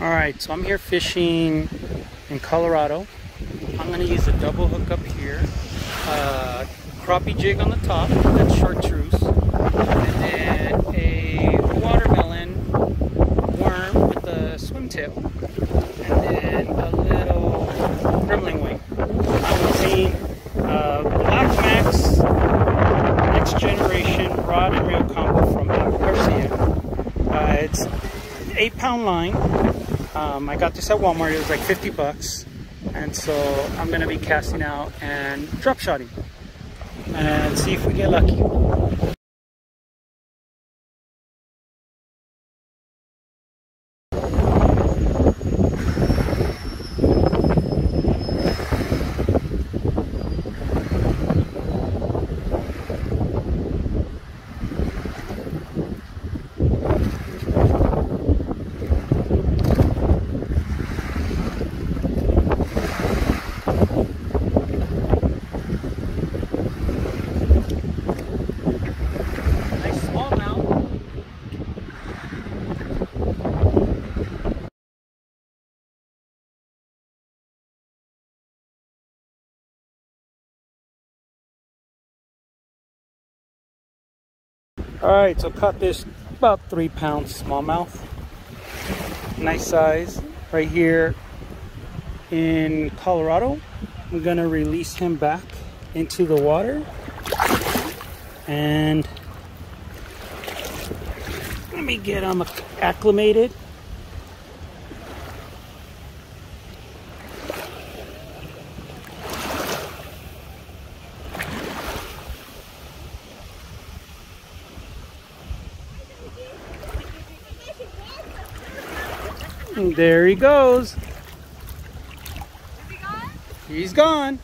All right, so I'm here fishing in Colorado. I'm gonna use a double hook up here. Uh, crappie jig on the top, that's chartreuse. And then a watermelon worm with a swim tail. And then a little gremling wing. I'm using uh, Black Max Next Generation Rod and Reel Combo from Garcia. Uh, it's eight pound line. Um, I got this at Walmart. It was like 50 bucks. And so I'm to be casting out and drop shotting and see if we get lucky. Nice smallmouth. All right, so caught this about three pound smallmouth. Nice size right here in Colorado. I'm gonna release him back into the water and let me get him acclimated. There he goes. Is he gone? He's gone.